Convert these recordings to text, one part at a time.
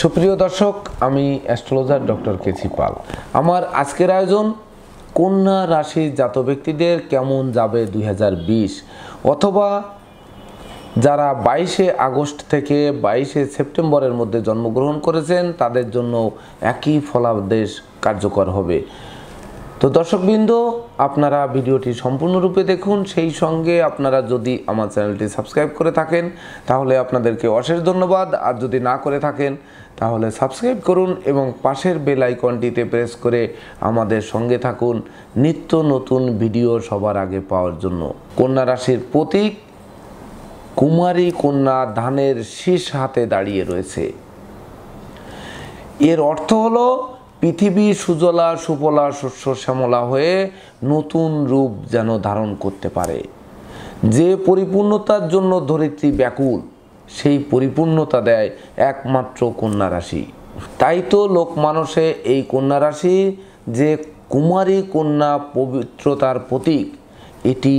সুপ্রিয় দর্শক, আমি অ্যাস্ট্রোলজার ডক্টর কেছি পাল। আমার আজকের আয়োজন, কন্যা রাশি জাত ব্যক্তিদের কেমন যাবে দুই হাজার বিশ? অথবা যারা বাইশে আগস্ট থেকে বাইশে সেপ্টেম্বরের মধ্যে জন্মগ্রহণ করেছেন, তাদের জন্য একই ফলাদেশ কার্যকর হবে। তো দর্শকবৃন্দ আপনারা ভিডিওটি সম্পূর্ণরূপে দেখুন। সেই সঙ্গে আপনারা যদি আমার চ্যানেলটি সাবস্ক্রাইব করে থাকেন, তাহলে আপনাদেরকে অশেষ ধন্যবাদ। আর যদি না করে থাকেন, তাহলে সাবস্ক্রাইব করুন এবং পাশের বেল আইকনটিতে প্রেস করে আমাদের সঙ্গে থাকুন। নিত্য নতুন ভিডিও সবার আগে পাওয়ার জন্য। কন্যা রাশির প্রতীক, কুমারী কন্যা ধানের শীষ হাতে দাঁড়িয়ে রয়েছে। এর অর্থ হলো পৃথিবী সুজলা সুফলা শস্য শ্যামলা হয়ে নতুন রূপ যেন ধারণ করতে পারে। যে পরিপূর্ণতার জন্য ধরিত্রী ব্যাকুল, সেই পরিপূর্ণতা দেয় একমাত্র কন্যা রাশি। তাই তো লোক মানুষে এই কন্যা রাশি, যে কুমারী কন্যা পবিত্রতার প্রতীক, এটি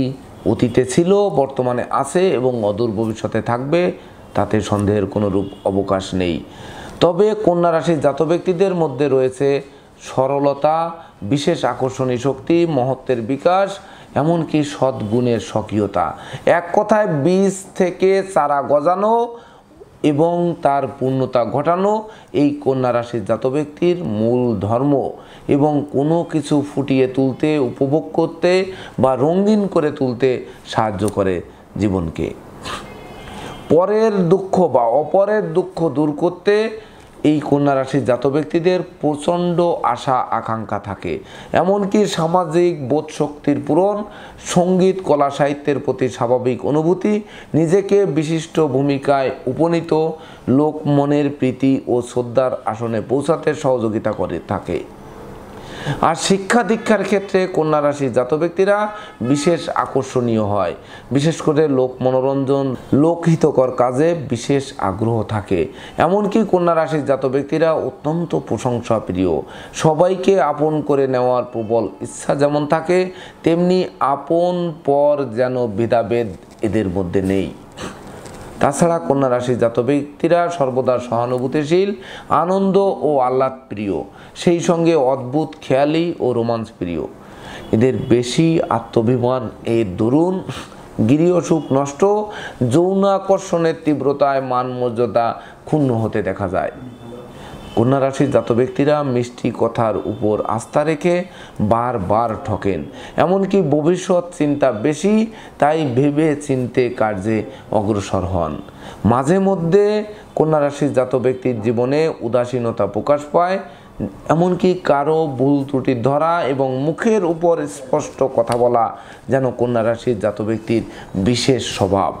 অতীতে ছিল, বর্তমানে আছে এবং অদূর ভবিষ্যতে থাকবে, তাতে সন্দেহের কোনো রূপ অবকাশ নেই। তবে কন্যা রাশির জাত ব্যক্তিদের মধ্যে রয়েছে সরলতা, বিশেষ আকর্ষণী শক্তি, মহত্বের বিকাশ, এমনকি সদ্গুণের স্বকীয়তা। এক কথায় বীজ থেকে চারা গজানো এবং তার পূর্ণতা ঘটানো এই কন্যা রাশির জাত ব্যক্তির মূল ধর্ম এবং কোনো কিছু ফুটিয়ে তুলতে, উপভোগ করতে বা রঙিন করে তুলতে সাহায্য করে জীবনকে। পরের দুঃখ বা অপরের দুঃখ দূর করতে এই কন্যা রাশির জাত ব্যক্তিদের প্রচণ্ড আশা, আকাঙ্ক্ষা থাকে। এমনকি সামাজিক বোধ শক্তির পূরণ, সংগীত, কলা সাহিত্যের প্রতি স্বাভাবিক অনুভূতি নিজেকে বিশিষ্ট ভূমিকায় উপনীত লোক মনের প্রীতি ও শ্রদ্ধার আসনে পৌঁছাতে সহযোগিতা করে থাকে। আর শিক্ষা দীক্ষার ক্ষেত্রে কন্যা রাশির জাত ব্যক্তিরা বিশেষ আকর্ষণীয় হয়। বিশেষ করে লোক মনোরঞ্জন, লোকহিতকর কাজে বিশেষ আগ্রহ থাকে। এমনকি কন্যা রাশির জাত ব্যক্তিরা অত্যন্ত প্রশংসা প্রিয় সবাইকে আপন করে নেওয়ার প্রবল ইচ্ছা যেমন থাকে, তেমনি আপন পর যেন ভেদাভেদ এদের মধ্যে নেই। তাছাড়া কন্যা রাশির জাত ব্যক্তিরা সর্বদা সহানুভূতিশীল, আনন্দ ও আহ্লাদ প্রিয় সেই সঙ্গে অদ্ভুত খেয়ালি ও রোমান্স প্রিয় এদের বেশি আত্মভিমান এর দরুন। গৃহ সুখ নষ্ট যৌন আকর্ষণের তীব্রতায় মান মর্যাদা ক্ষুণ্ণ হতে দেখা যায়। কন্যা রাশির জাত ব্যক্তিরা মিষ্টি কথার উপর আস্থা রেখে বারবার ঠকেন। এমনকি ভবিষ্যৎ চিন্তা বেশি, তাই ভেবে চিনতে কার্যে অগ্রসর হন। মাঝে মধ্যে কন্যা রাশির জাত ব্যক্তির জীবনে উদাসীনতা প্রকাশ পায়, এমনকি কারও ভুল ত্রুটি ধরা এবং মুখের উপর স্পষ্ট কথা বলা যেন কন্যা রাশির জাত ব্যক্তির বিশেষ স্বভাব।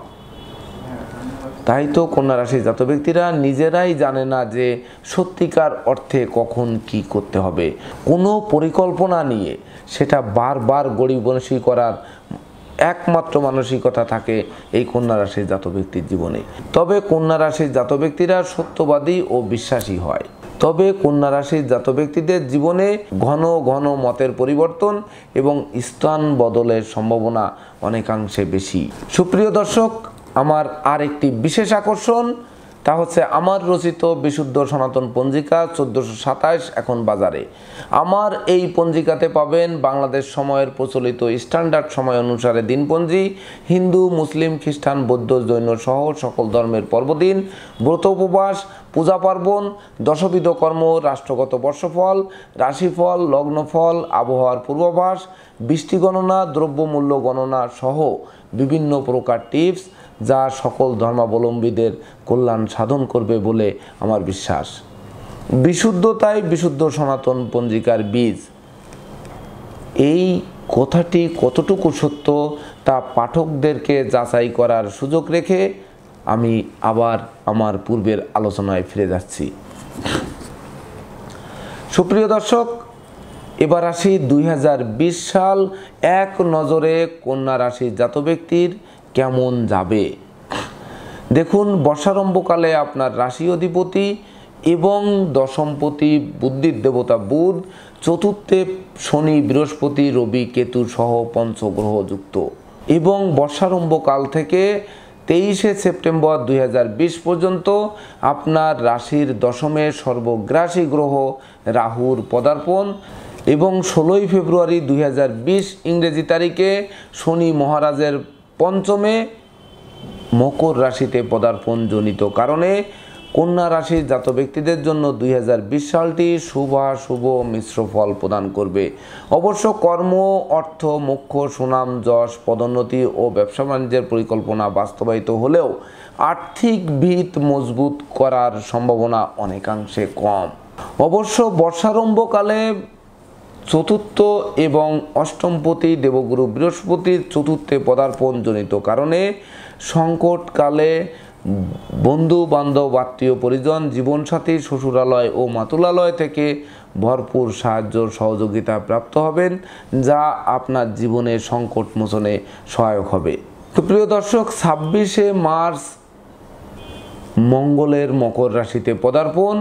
তাই তো কন্যা রাশির জাত ব্যক্তিরা নিজেরাই জানে না যে সত্যিকার অর্থে কখন কি করতে হবে। কোনো পরিকল্পনা নিয়ে সেটা বারবার গরিবনসী করার একমাত্র মানসিকতা থাকে এই কন্যা রাশির জাত ব্যক্তির জীবনে। তবে কন্যা রাশির জাত ব্যক্তিরা সত্যবাদী ও বিশ্বাসী হয়। তবে কন্যা রাশির জাত ব্যক্তিদের জীবনে ঘন ঘন মতের পরিবর্তন এবং স্থান বদলের সম্ভাবনা অনেকাংশে বেশি। সুপ্রিয় দর্শক আমার আর একটি বিশেষ আকর্ষণ, তা হচ্ছে আমার রচিত বিশুদ্ধ সনাতন পঞ্জিকা চোদ্দোশো সাতাশ এখন বাজারে। আমার এই পঞ্জিকাতে পাবেন বাংলাদেশ সময়ের প্রচলিত স্ট্যান্ডার্ড সময় অনুসারে দিনপঞ্জি, হিন্দু, মুসলিম, খ্রিস্টান, বৌদ্ধ, জৈন সহ সকল ধর্মের পর্বদিন, ব্রত উপবাস, পূজা পার্বণ, দশবিধ কর্ম, রাষ্ট্রগত বর্ষফল, রাশিফল, লগ্নফল, আবহাওয়ার পূর্বাভাস, বৃষ্টি গণনা, দ্রব্যমূল্য গণনা সহ বিভিন্ন প্রকার টিপস যা সকল ধর্মাবলম্বীদের কল্যাণ সাধন করবে বলে আমার বিশ্বাস। বিশুদ্ধতাই বিশুদ্ধ সনাতন পঞ্জিকার বীজ। এই কথাটি কতটুকু সত্য তা পাঠকদেরকে যাচাই করার সুযোগ রেখে আমি আবার আমার পূর্বের আলোচনায় ফিরে যাচ্ছি। সুপ্রিয় দর্শক, এবার আসি দুই হাজার বিশ সাল এক নজরে কন্যা রাশির জাত ব্যক্তির কেমন যাবে? দেখুন, বর্ষারম্ভকালে আপনার রাশি অধিপতি এবং দশমপতি বুদ্ধির দেবতা বুধ, চতুর্থে শনি, বৃহস্পতি, রবি, কেতু সহ পঞ্চগ্রহ যুক্ত। এবং বর্ষারম্ভকাল থেকে তেইশে সেপ্টেম্বর দুই হাজার বিশ পর্যন্ত আপনার রাশির দশমে সর্বগ্রাসী গ্রহ রাহুর পদার্পণ এবং ষোলোই ফেব্রুয়ারি দুই হাজার বিশ ইংরেজি তারিখে শনি মহারাজের পঞ্চমে মকর রাশিতে পদার্পণজনিত কারণে কন্যা রাশির জাত ব্যক্তিদের জন্য দুই হাজার বিশ সালটি শুভা, শুভ মিশ্র ফল প্রদান করবে। অবশ্য কর্ম, অর্থ মুখ্য সুনাম, যশ, পদোন্নতি ও ব্যবসা বাণিজ্যের পরিকল্পনা বাস্তবায়িত হলেও আর্থিক ভিত মজবুত করার সম্ভাবনা অনেকাংশে কম। অবশ্য বর্ষারম্ভকালে চতুর্থ এবং অষ্টমপতি দেবগুরু বৃহস্পতির চতুর্থে পদার্পণজনিত কারণে সংকটকালে বন্ধু বান্ধব, আত্মীয় পরিজন, জীবনসাথী, শ্বশুরালয় ও মাতুলালয় থেকে ভরপুর সাহায্য সহযোগিতা প্রাপ্ত হবেন, যা আপনার জীবনের সংকট মোচনে সহায়ক হবে। তো প্রিয় দর্শক, ছাব্বিশে মার্চ মঙ্গলের মকর রাশিতে পদার্পণ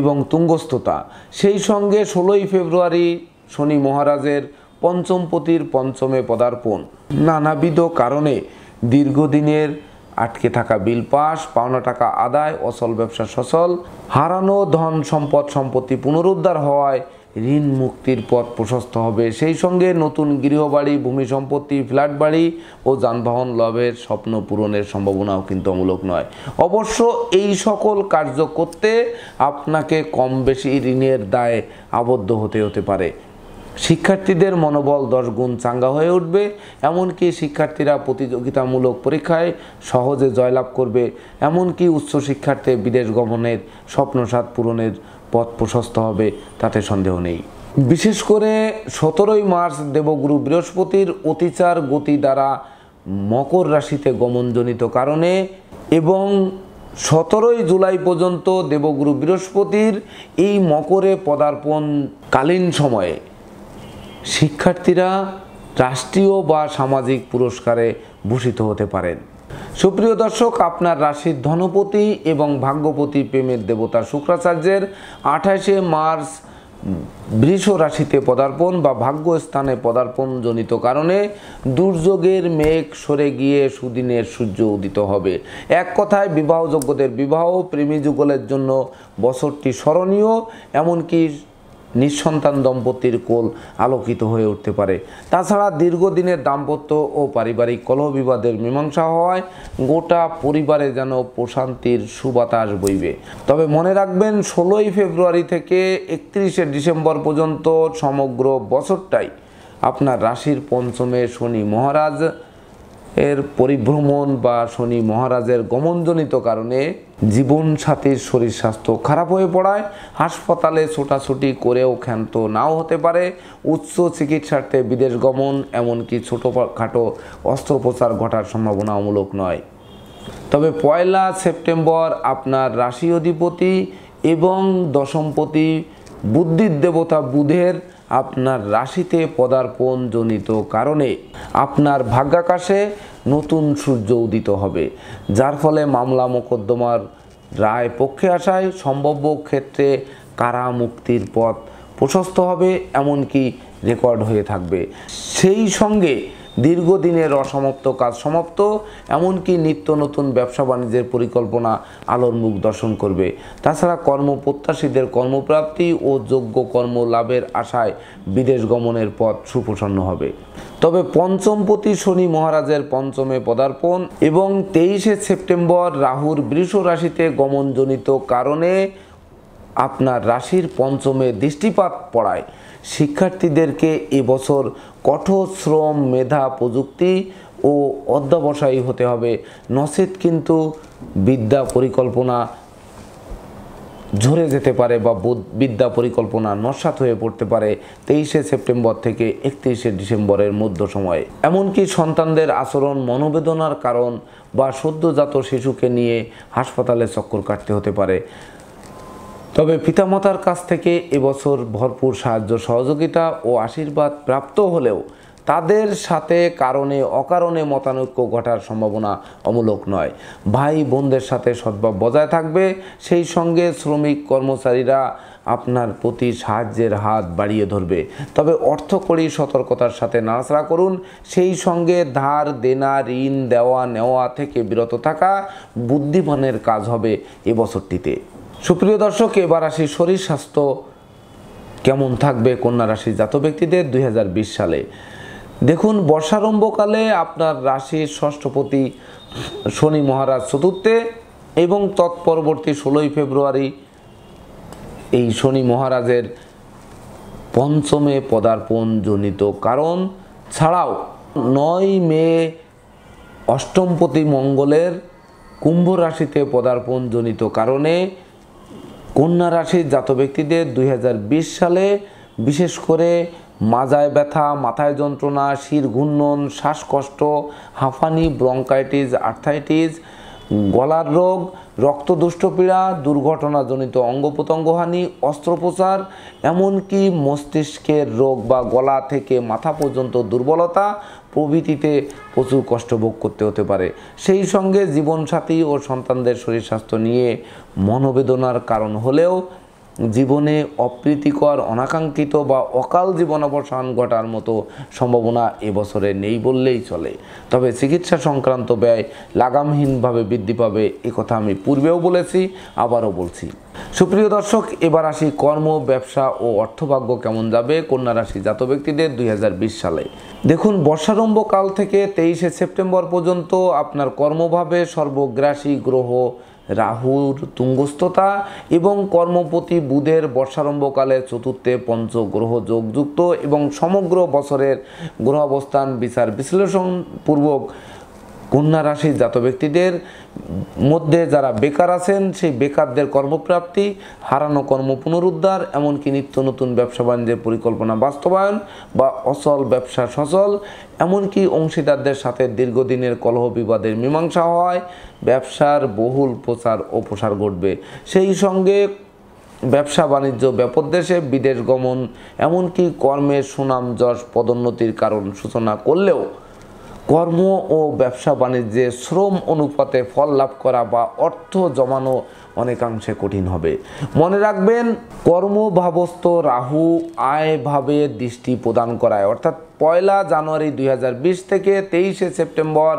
এবং তুঙ্গস্থতা। সেই সঙ্গে ষোলোই ফেব্রুয়ারি শনি মহারাজের পঞ্চমপতির পঞ্চমে পদার্পণ। নানাবিধ কারণে দীর্ঘদিনের আটকে থাকা বিল পাস, পাওনা টাকা আদায়, অসল ব্যবসা সচল, হারানো ধন সম্পদ সম্পত্তি পুনরুদ্ধার হওয়ায় ঋণ মুক্তির পথ প্রশস্ত হবে। সেই সঙ্গে নতুন গৃহবাড়ি, ভূমি সম্পত্তি, ফ্ল্যাট বাড়ি ও যানবাহন লাভের স্বপ্ন পূরণের সম্ভাবনাও কিন্তু অমূলক নয়। অবশ্য এই সকল কার্য করতে আপনাকে কম বেশি ঋণের দায়ে আবদ্ধ হতে হতে পারে। শিক্ষার্থীদের মনোবল দশ গুণ চাঙ্গা হয়ে উঠবে, এমনকি শিক্ষার্থীরা প্রতিযোগিতামূলক পরীক্ষায় সহজে জয়লাভ করবে, এমনকি উচ্চ শিক্ষার্থে বিদেশ গমনের স্বপ্নসাদ পূরণের পথ প্রশস্ত হবে, তাতে সন্দেহ নেই। বিশেষ করে সতেরোই মার্চ দেবগুরু বৃহস্পতির অতিচার গতি দ্বারা মকর রাশিতে গমনজনিত কারণে এবং সতেরোই জুলাই পর্যন্ত দেবগুরু বৃহস্পতির এই মকরে পদার্পণকালীন সময়ে শিক্ষার্থীরা রাষ্ট্রীয় বা সামাজিক পুরস্কারে ভূষিত হতে পারেন। সুপ্রিয় দর্শক, আপনার রাশির ধনপতি এবং ভাগ্যপতি প্রেমের দেবতা শুক্রাচার্যের আঠাশে মার্চ বৃষ রাশিতে পদার্পণ বা ভাগ্যস্থানে পদার্পণজনিত কারণে দুর্যোগের মেঘ সরে গিয়ে সুদিনের সূর্য উদিত হবে। এক কথায়, বিবাহযোগ্যদের বিবাহ প্রেমী যুগলের জন্য বছরটি স্মরণীয়, এমনকি নিঃসন্তান দম্পতির কোল আলোকিত হয়ে উঠতে পারে। তাছাড়া দীর্ঘদিনের দাম্পত্য ও পারিবারিক কলহ বিবাদের মীমাংসা হওয়ায় গোটা পরিবারে যেন প্রশান্তির সুবাতাস বইবে। তবে মনে রাখবেন, ষোলোই ফেব্রুয়ারি থেকে একত্রিশে ডিসেম্বর পর্যন্ত সমগ্র বছরটাই আপনার রাশির পঞ্চমে শনি মহারাজ এর পরিভ্রমণ বা শনি মহারাজের গমনজনিত কারণে জীবনসাথীর শরীর স্বাস্থ্য খারাপ হয়ে পড়ায়। হাসপাতালে ছোটাছুটি করেও ক্ষান্ত নাও হতে পারে। উচ্চ চিকিৎসার্থে বিদেশ গমন এমনকি ছোটোখাটো অস্ত্রোপচার ঘটার সম্ভাবনামূলক নয়। তবে পয়লা সেপ্টেম্বর আপনার রাশি অধিপতি এবং দশমপতি বুদ্ধির দেবতা বুধের আপনার রাশিতে পদার্পণ জনিত কারণে আপনার ভাগ্যাকাশে নতুন সূর্য উদিত হবে, যার ফলে মামলা মোকদ্দমার রায় পক্ষে আসায় সম্ভাব্য ক্ষেত্রে কারা মুক্তির পথ প্রশস্ত হবে, এমনকি রেকর্ড হয়ে থাকবে। সেই সঙ্গে দীর্ঘদিনের অসমাপ্ত কাজ সমাপ্ত, এমনকি নিত্য নতুন ব্যবসা বাণিজ্যের পরিকল্পনা আলোর মুখ দর্শন করবে। তাছাড়া কর্মপ্রত্যাশীদের কর্মপ্রাপ্তি ও যোগ্য কর্ম লাভের আশায় বিদেশ গমনের পথ সুপ্রসন্ন হবে। তবে পঞ্চমপতি শনি মহারাজের পঞ্চমে পদার্পণ এবং তেইশে সেপ্টেম্বর রাহুর বৃষ রাশিতে গমনজনিত কারণে আপনার রাশির পঞ্চমে দৃষ্টিপাত পড়ায়। শিক্ষার্থীদেরকে এবছর কঠোর শ্রম, মেধা, প্রযুক্তি ও অধ্যবসায়ী হতে হবে। নচেত কিন্তু বিদ্যা পরিকল্পনা ঝরে যেতে পারে বা বিদ্যা পরিকল্পনা নস্বাত হয়ে পড়তে পারে তেইশে সেপ্টেম্বর থেকে একত্রিশে ডিসেম্বরের মধ্য সময়ে। এমনকি সন্তানদের আচরণ, মনোবেদনার কারণ বা সদ্যজাত শিশুকে নিয়ে হাসপাতালে চক্কর কাটতে হতে পারে। তবে পিতামাতার কাছ থেকে এবছর ভরপুর সাহায্য, সহযোগিতা ও আশীর্বাদ প্রাপ্ত হলেও তাদের সাথে কারণে অকারণে মতানৈক্য ঘটার সম্ভাবনা অমূলক নয়। ভাই বোনদের সাথে সদ্ভাব বজায় থাকবে। সেই সঙ্গে শ্রমিক কর্মচারীরা আপনার প্রতি সাহায্যের হাত বাড়িয়ে ধরবে। তবে অর্থকরী সতর্কতার সাথে নাড়াচাড়া করুন। সেই সঙ্গে ধার, দেনা, ঋণ দেওয়া নেওয়া থেকে বিরত থাকা বুদ্ধিমানের কাজ হবে এবছরটিতে সুপ্রিয় দর্শক, এবার আসি শরীর স্বাস্থ্য কেমন থাকবে কন্যা রাশির জাত ব্যক্তিদের দু হাজার বিশ সালে। দেখুন, বর্ষারম্ভকালে আপনার রাশির ষষ্ঠপতি শনি মহারাজ চতুর্থে এবং তৎপরবর্তী ষোলোই ফেব্রুয়ারি এই শনি মহারাজের পঞ্চমে পদার্পণ জনিত কারণ। ছাড়াও নয় মে অষ্টমপতি মঙ্গলের কুম্ভ রাশিতে পদার্পণ জনিত কারণে কন্যা রাশির জাত ব্যক্তিদের দুই হাজার বিশ সালে বিশেষ করে মাজায় ব্যথা, মাথায় যন্ত্রণা শির ঘূর্ণন শ্বাসকষ্ট, হাঁফানি ব্রঙ্কাইটিস আর্থাইটিস গলার রোগ, রক্তদুষ্টপীড়া, দুর্ঘটনাজনিত অঙ্গ প্রত্যঙ্গহানি অস্ত্রোপচার, এমনকি মস্তিষ্কের রোগ বা গলা থেকে মাথা পর্যন্ত দুর্বলতা প্রভৃতিতে প্রচুর কষ্ট ভোগ করতে হতে পারে। সেই সঙ্গে জীবনসাথী ও সন্তানদের শরীর স্বাস্থ্য নিয়ে মনোবেদনার কারণ হলেও জীবনে অপ্রীতিকর, অনাকাঙ্ক্ষিত বা অকাল জীবনাবসান ঘটার মতো সম্ভাবনা এবছরে নেই বললেই চলে। তবে চিকিৎসা সংক্রান্ত ব্যয় লাগামহীনভাবে বৃদ্ধি পাবে কথা আমি পূর্বেও বলেছি, আবারও বলছি। সুপ্রিয় দর্শক, এবার আসি কর্ম, ব্যবসা ও অর্থভাগ্য কেমন যাবে কন্যা রাশি জাত ব্যক্তিদের দুই হাজার বিশ সালে। দেখুন, বর্ষারম্ভ কাল থেকে তেইশে সেপ্টেম্বর পর্যন্ত আপনার কর্মভাবে সর্বগ্রাসী গ্রহ রাহুর তুঙ্গস্থতা এবং কর্মপতি বুধের বর্ষারম্ভকালে চতুর্থে পঞ্চ গ্রহ যোগযুক্ত এবং সমগ্র বছরের গ্রহ অবস্থান বিচার বিশ্লেষণপূর্বক কন্যা রাশির জাত ব্যক্তিদের মধ্যে যারা বেকার আছেন, সেই বেকারদের কর্মপ্রাপ্তি, হারানো কর্ম পুনরুদ্ধার, এমনকি নিত্য নতুন ব্যবসা বাণিজ্যের পরিকল্পনা বাস্তবায়ন বা অচল ব্যবসা সচল, এমনকি অংশীদারদের সাথে দীর্ঘদিনের কলহ বিবাদের মীমাংসা হয়, ব্যবসার বহুল প্রচার ও প্রসার ঘটবে। সেই সঙ্গে ব্যবসা বাণিজ্য ব্যাপদেশে বিদেশ গমন, এমনকি কর্মের সুনাম যশ পদোন্নতির কারণ সূচনা করলেও কর্ম ও ব্যবসা বাণিজ্যে শ্রম অনুপাতে ফল লাভ করা বা অর্থ জমানো অনেকাংশে কঠিন হবে। মনে রাখবেন, কর্মভাবস্থ রাহু আয়ভাবে দৃষ্টি প্রদান করায়। অর্থাৎ পয়লা জানুয়ারি দুই হাজার বিশ থেকে তেইশে সেপ্টেম্বর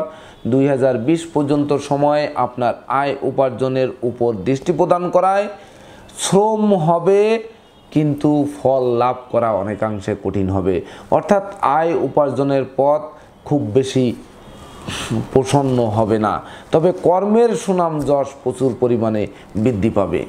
দুই হাজার বিশ পর্যন্ত সময় আপনার আয় উপার্জনের উপর দৃষ্টি প্রদান করায়। শ্রম হবে, কিন্তু ফল লাভ করা অনেকাংশে কঠিন হবে। অর্থাৎ আয় উপার্জনের পথ খুব বেশি প্রসন্ন হবে না। তবে কর্মের সুনাম যশ প্রচুর পরিমাণে বৃদ্ধি পাবে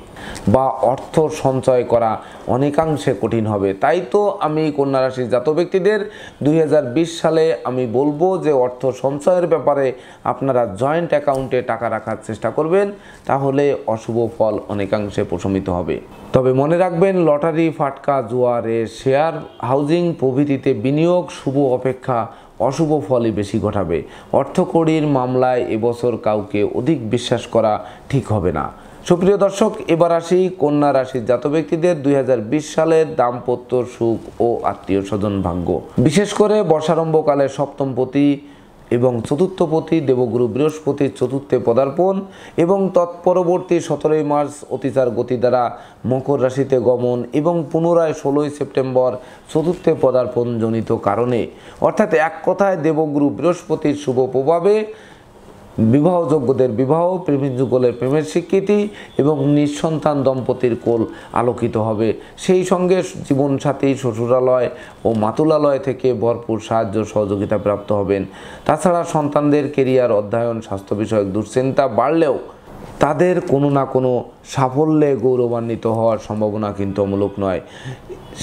বা অর্থ সঞ্চয় করা অনেকাংশে কঠিন হবে। তাই তো আমি কন্যা রাশির জাত ব্যক্তিদের দুই হাজার বিশ সালে আমি বলব যে অর্থ সঞ্চয়ের ব্যাপারে আপনারা জয়েন্ট অ্যাকাউন্টে টাকা রাখার চেষ্টা করবেন, তাহলে অশুভ ফল অনেকাংশে প্রশমিত হবে। তবে মনে রাখবেন, লটারি, ফাটকা জুয়ারে শেয়ার হাউজিং প্রভৃতিতে বিনিয়োগ শুভ অপেক্ষা অশুভ ফলই বেশি ঘটাবে। অর্থকড়ির মামলায় এবছর কাউকে অধিক বিশ্বাস করা ঠিক হবে না। সুপ্রিয় দর্শক, এবার আসি কন্যা রাশির জাত ব্যক্তিদের। দুই হাজার বিশ সালের দাম্পত্য সুখ ও আত্মীয় স্বজন ভাগ্য। বিশেষ করে বর্ষারম্ভকালে সপ্তমপতি এবং চতুর্থপতি দেবগুরু বৃহস্পতির চতুর্থে পদার্পণ এবং তৎপরবর্তী সতেরোই মার্চ অতিচার গতি দ্বারা মকর রাশিতে গমন এবং পুনরায় ষোলোই সেপ্টেম্বর চতুর্থে পদার্পণ জনিত কারণে। অর্থাৎ এক কথায় দেবগুরু বৃহস্পতির শুভ প্রভাবে বিবাহযোগ্যদের বিবাহ, প্রেমিক যুগলের প্রেমের স্বীকৃতি এবং নিঃসন্তান দম্পতির কোল আলোকিত হবে। সেই সঙ্গে জীবনসাথী, শ্বশুরালয় ও মাতুলালয় থেকে ভরপুর সাহায্য সহযোগিতা প্রাপ্ত হবেন। তাছাড়া সন্তানদের কেরিয়ার, অধ্যয়ন, স্বাস্থ্য বিষয়ক দুশ্চিন্তা বাড়লেও তাদের কোনো না কোনো সাফল্যে গৌরবান্বিত হওয়ার সম্ভাবনা কিন্তু অমূলক নয়।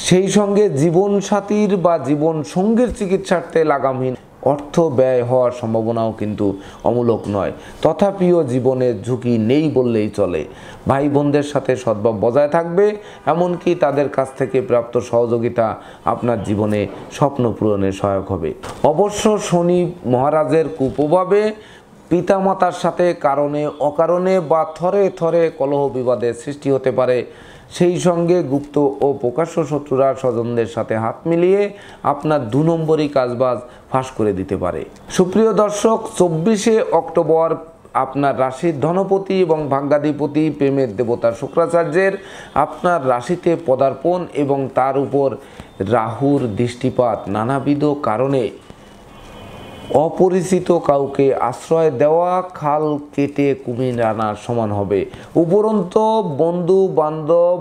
সেই সঙ্গে জীবনসাথীর বা জীবন সঙ্গীর চিকিৎসার্থে লাগামহীন অর্থ ব্যয় হওয়ার সম্ভাবনাও কিন্তু অমূলক নয়। তথাপিও জীবনের ঝুঁকি নেই বললেই চলে। ভাই বোনদের সাথে সদ্ভাব বজায় থাকবে, এমনকি তাদের কাছ থেকে প্রাপ্ত সহযোগিতা আপনার জীবনে স্বপ্ন পূরণে সহায়ক হবে। অবশ্য শনি মহারাজের কুপ্রভাবে পিতামাতার সাথে কারণে অকারণে বা থরে থরে কলহ বিবাদের সৃষ্টি হতে পারে। সেই সঙ্গে গুপ্ত ও প্রকাশ্য শত্রুরা স্বজনদের সাথে হাত মিলিয়ে আপনার দু নম্বরই কাজবাজ ফাঁস করে দিতে পারে। সুপ্রিয় দর্শক, চব্বিশে অক্টোবর আপনার রাশির ধনপতি এবং ভাগ্যাধিপতি প্রেমের দেবতা শুক্রাচার্যের আপনার রাশিতে পদার্পণ এবং তার উপর রাহুর দৃষ্টিপাত নানাবিধ কারণে অপরিচিত কাউকে আশ্রয় দেওয়া, খাল কেটে কুমির আনার সমান হবে। উপরন্ত বন্ধু, বান্ধব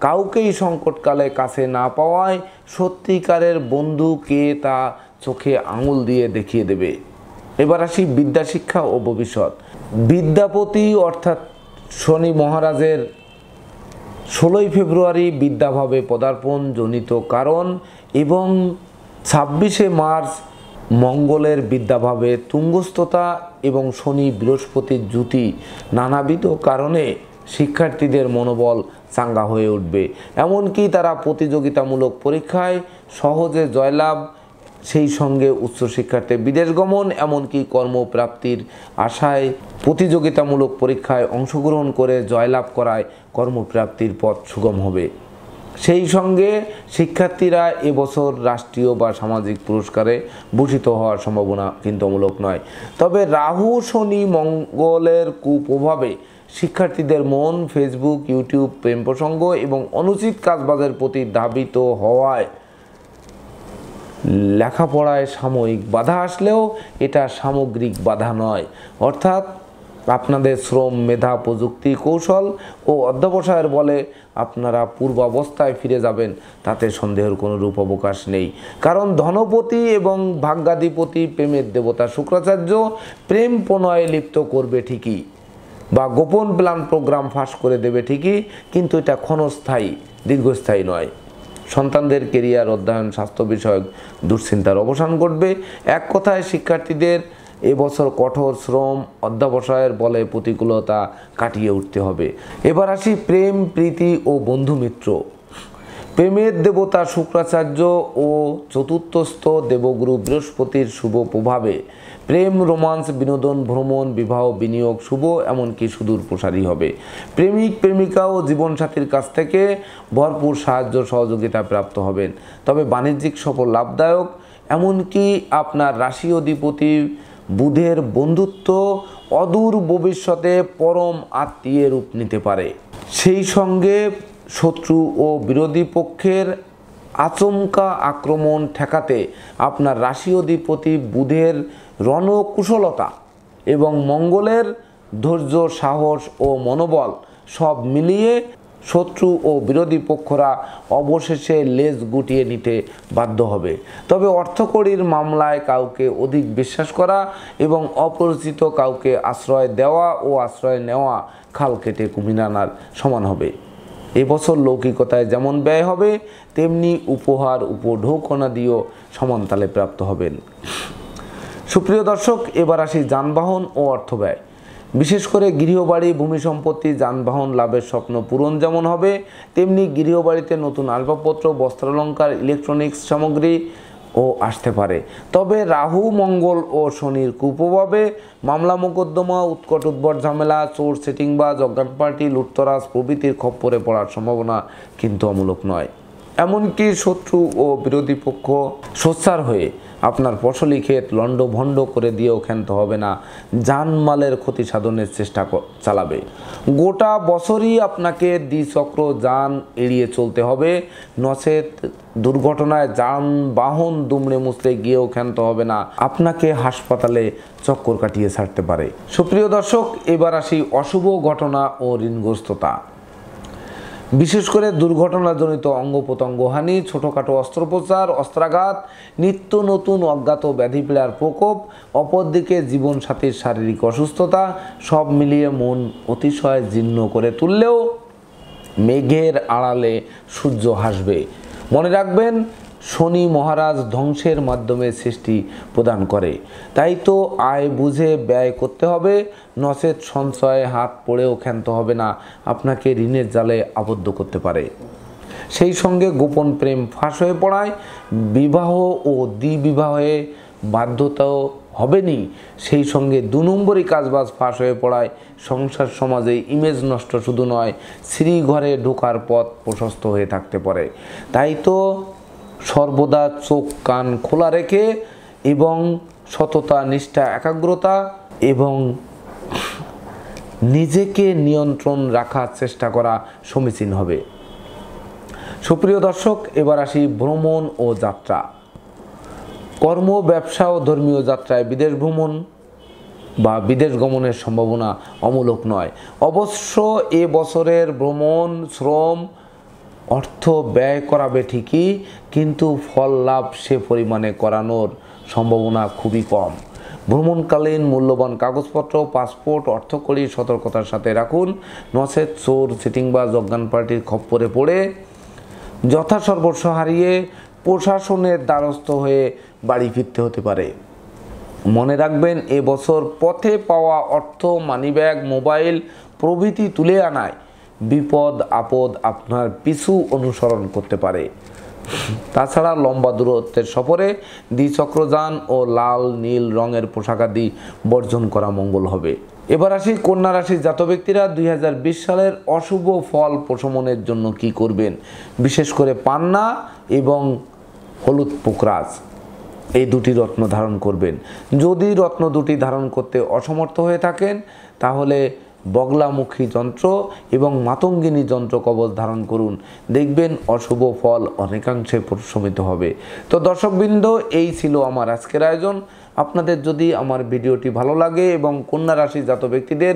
কাউকেই সংকটকালে কাছে না পাওয়ায় সত্যিকারের বন্ধু কে তা চোখে আঙুল দিয়ে দেখিয়ে দেবে। এবার আসি বিদ্যা শিক্ষা ও ভবিষ্যৎ। বিদ্যাপতি অর্থাৎ শনি মহারাজের ষোলোই ফেব্রুয়ারি বিদ্যাভাবে পদার্পণ জনিত কারণ এবং ছাব্বিশে মার্চ মঙ্গলের বিদ্যাভাবে তুঙ্গস্থতা এবং শনি বৃহস্পতির জুতি নানাবিধ কারণে শিক্ষার্থীদের মনোবল চাঙ্গা হয়ে উঠবে। এমনকি তারা প্রতিযোগিতামূলক পরীক্ষায় সহজে জয়লাভ, সেই সঙ্গে উচ্চশিক্ষার্থে বিদেশ গমন, এমনকি কর্মপ্রাপ্তির আশায় প্রতিযোগিতামূলক পরীক্ষায় অংশগ্রহণ করে জয়লাভ করায় কর্মপ্রাপ্তির পথ সুগম হবে। সেই সঙ্গে শিক্ষার্থীরা এবছর রাষ্ট্রীয় বা সামাজিক পুরস্কারে ভূষিত হওয়ার সম্ভাবনা কিন্তু অমূলক নয়। তবে রাহু, শনি, মঙ্গলের কুপ্রভাবে শিক্ষার্থীদের মন ফেসবুক, ইউটিউব, প্রেম প্রসঙ্গ এবং অনুচিত কাজবাজের প্রতি ধাবিত হওয়ায় লেখাপড়ায় সাময়িক বাধা আসলেও এটা সামগ্রিক বাধা নয়। অর্থাৎ আপনাদের শ্রম, মেধা, প্রযুক্তি, কৌশল ও অধ্যবসায়ের বলে আপনারা পূর্বাবস্থায় ফিরে যাবেন। তাতে সন্দেহের কোনো রূপ অবকাশ নেই। কারণ ধনপতি এবং ভাগ্যাধিপতি, প্রেমের দেবতা শুক্রাচার্য প্রেম প্রণয়ে লিপ্ত করবে ঠিকই বা গোপন প্ল্যান প্রোগ্রাম ফাঁস করে দেবে ঠিকই, কিন্তু এটা ক্ষণস্থায়ী, দীর্ঘস্থায়ী নয়। সন্তানদের কেরিয়ার, অধ্যয়ন, স্বাস্থ্য বিষয়ক দুশ্চিন্তার অবসান ঘটবে। এক কথায়, শিক্ষার্থীদের এবছর কঠোর শ্রম অধ্যাবসায়ের বলে প্রতিকূলতা কাটিয়ে উঠতে হবে। এবার আসি প্রেম, প্রীতি ও বন্ধুমিত্র। প্রেমের দেবতা শুক্রাচার্য ও চতুর্থস্থ দেবগুরু বৃহস্পতির শুভ প্রভাবে প্রেম, রোমান্স, বিনোদন, ভ্রমণ, বিবাহ, বিনিয়োগ শুভ, এমনকি সুদূর প্রসারী হবে। প্রেমিক, প্রেমিকা ও জীবনসাথীর কাছ থেকে ভরপুর সাহায্য সহযোগিতা প্রাপ্ত হবেন। তবে বাণিজ্যিক সফল লাভদায়ক, এমনকি আপনার রাশি অধিপতি বুধের বন্ধুত্ব অদূর ভবিষ্যতে পরম আত্মীয় রূপ নিতে পারে। সেই সঙ্গে শত্রু ও বিরোধী পক্ষের আচমকা আক্রমণ ঠেকাতে আপনার রাশি অধিপতি বুধের রণকুশলতা এবং মঙ্গলের ধৈর্য, সাহস ও মনোবল সব মিলিয়ে শত্রু ও বিরোধী পক্ষরা অবশেষে লেজ গুটিয়ে নিতে বাধ্য হবে। তবে অর্থকড়ির মামলায় কাউকে অধিক বিশ্বাস করা এবং অপরিচিত কাউকে আশ্রয় দেওয়া ও আশ্রয় নেওয়া খাল কেটে কুমির আনার সমান হবে। এবছর লৌকিকতায় যেমন ব্যয় হবে, তেমনি উপহার, উপঢৌকনা দিয়েও সমান তালে প্রাপ্ত হবেন। সুপ্রিয় দর্শক, এবার আসি যানবাহন ও অর্থ ব্যয়। বিশেষ করে গৃহবাড়ি, ভূমি সম্পত্তি, যানবাহন, লাভের স্বপ্ন পূরণ যেমন হবে, তেমনি গৃহবাড়িতে নতুন আসবাবপত্র, বস্ত্রালঙ্কার ইলেকট্রনিক্স সামগ্রী ও আসতে পারে। তবে রাহু, মঙ্গল ও শনির কুপ্রভাবে মামলা, মোকদ্দমা, উৎকট উদ্ভট ঝামেলা, চোর, সেটিংবাজ অজ্ঞান পার্টি লুটতরাজ প্রভৃতির খপ্পরে পড়ার সম্ভাবনা কিন্তু অমূলক নয়। এমনকি শত্রু ও বিরোধী পক্ষ সোচ্চার হয়ে আপনার ফসলি ক্ষেত লণ্ডভণ্ড করে দিয়েও ক্ষান্ত হবে না। জানমালের ক্ষতি সাধনের চেষ্টা চালাবে। গোটা বছরই আপনাকে দ্বিচক্র যান এড়িয়ে চলতে হবে। নচেত দুর্ঘটনায় যানবাহন দুমড়ে মুচড়ে গিয়েও ক্ষান্ত হবে না। আপনাকে হাসপাতালে চক্কর কাটিয়ে ছাড়তে পারে। সুপ্রিয় দর্শক, এবার আসি অশুভ ঘটনা ও ঋণগ্রস্ততা। বিশেষ করে দুর্ঘটনাজনিত অঙ্গ প্রত্যঙ্গ হানি, ছোটোখাটো অস্ত্রোপচার, অস্ত্রাঘাত, নিত্য নতুন অজ্ঞাত ব্যাধি প্লেয়ার প্রকোপ, অপরদিকে জীবনসাথীর শারীরিক অসুস্থতা, সব মিলিয়ে মন অতিশয় জীর্ণ করে তুললেও মেঘের আড়ালে সূর্য হাসবে। মনে রাখবেন শনি মহারাজ ধ্বংসের মাধ্যমে সৃষ্টি প্রদান করে। তাই তো আয় বুঝে ব্যয় করতে হবে নচেত সঞ্চয়ে হাত পড়েও ক্ষান্ত হবে না, আপনাকে ঋণের জালে আবদ্ধ করতে পারে। সেই সঙ্গে গোপন প্রেম ফাঁস হয়ে পড়ায়, বিবাহ ও দ্বিবিবাহে বাধ্যতাও হবেনি। সেই সঙ্গে দু নম্বরই কাজবাজ ফাঁস হয়ে পড়ায়, সংসার সমাজে ইমেজ নষ্ট শুধু নয়, শ্রীঘরে ঢোকার পথ প্রশস্ত হয়ে থাকতে পারে। তাই তো সর্বদা চোখ, কান খোলা রেখে এবং সততা, নিষ্ঠা, একাগ্রতা এবং নিজেকে নিয়ন্ত্রণ রাখার চেষ্টা করা সমীচীন হবে। সুপ্রিয় দর্শক, এবার আসি ভ্রমণ ও যাত্রা। কর্ম, ব্যবসা ও ধর্মীয় যাত্রায় বিদেশ ভ্রমণ বা বিদেশ গমনের সম্ভাবনা অমূলক নয়। অবশ্য এ বছরের ভ্রমণ, শ্রম অর্থ ব্যয় করাবে ঠিকই, কিন্তু ফল লাভ সে পরিমাণে করানোর সম্ভাবনা খুবই কম। ভ্রমণকালীন মূল্যবান কাগজপত্র, পাসপোর্ট অর্থকরী সতর্কতার সাথে রাখুন। নচেত চোর সিটিং বা জজ্ঞান পার্টির খপ্পরে পড়ে যথাসর্বস্ব হারিয়ে প্রশাসনের দ্বারস্থ হয়ে বাড়ি ফিরতে হতে পারে। মনে রাখবেন এবছর পথে পাওয়া অর্থ, মানিব্যাগ, মোবাইল প্রভৃতি তুলে আনায় বিপদ, আপদ আপনার পিছু অনুসরণ করতে পারে। তাছাড়া লম্বা দূরত্বের সফরে দ্বিচক্রযান ও লাল, নীল রঙের পোশাকাদি বর্জন করা মঙ্গল হবে। এবার আসি কন্যা রাশির জাত ব্যক্তিরা দুই হাজার বিশ সালের অশুভ ফল প্রশমনের জন্য কি করবেন? বিশেষ করে পান্না এবং হলুদ পোকরাজ। এই দুটি রত্ন ধারণ করবেন। যদি রত্ন দুটি ধারণ করতে অসমর্থ হয়ে থাকেন, তাহলে বগলামুখী যন্ত্র এবং মাতঙ্গিনী যন্ত্র কবচ ধারণ করুন। দেখবেন অশুভ ফল অনেকাংশে প্রশমিত হবে। তো দর্শকবৃন্দ, এই ছিল আমার আজকের আয়োজন। আপনাদের যদি আমার ভিডিওটি ভালো লাগে এবং কন্যা রাশি জাত ব্যক্তিদের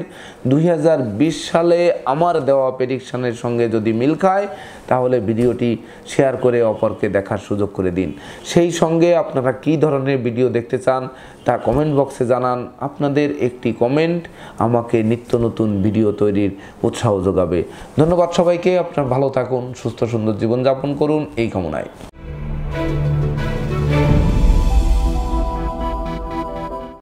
দুই হাজার বিশ সালে আমার দেওয়া প্রেডিকশানের সঙ্গে যদি মিল খায়, তাহলে ভিডিওটি শেয়ার করে অপরকে দেখার সুযোগ করে দিন। সেই সঙ্গে আপনারা কি ধরনের ভিডিও দেখতে চান, তা কমেন্ট বক্সে জানান। আপনাদের একটি কমেন্ট আমাকে নিত্য নতুন ভিডিও তৈরির উৎসাহ যোগাবে। ধন্যবাদ সবাইকে, আপনার ভালো থাকুন, সুস্থ সুন্দর জীবনযাপন করুন, এই কামনায়।